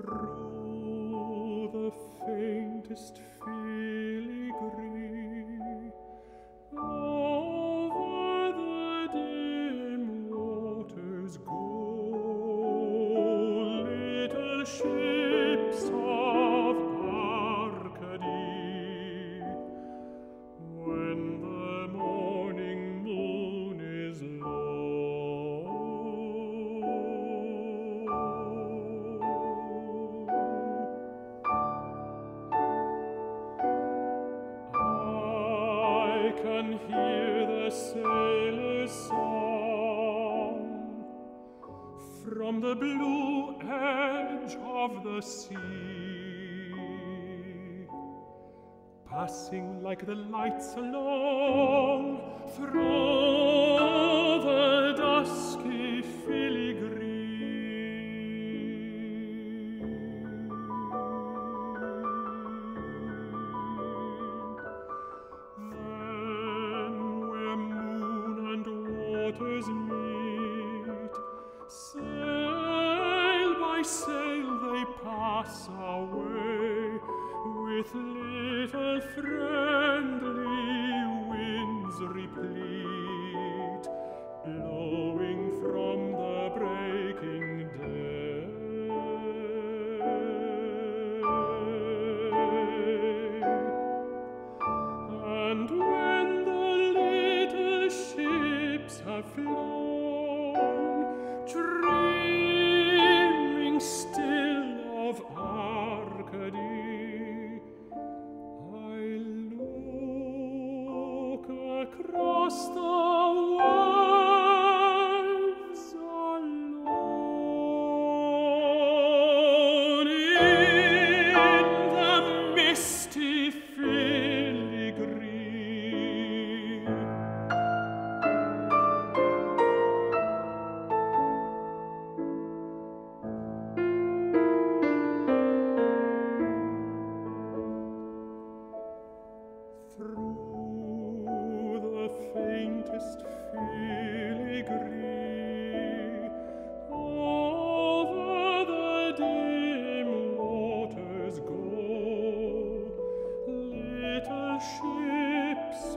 through the faintest filigree. Over the dim waters go little ships of Arcady. When the hear the sailor's song. From the blue edge of the sea, passing like the lights along through waters meet, sail by sail they pass away, with little friendly costa ships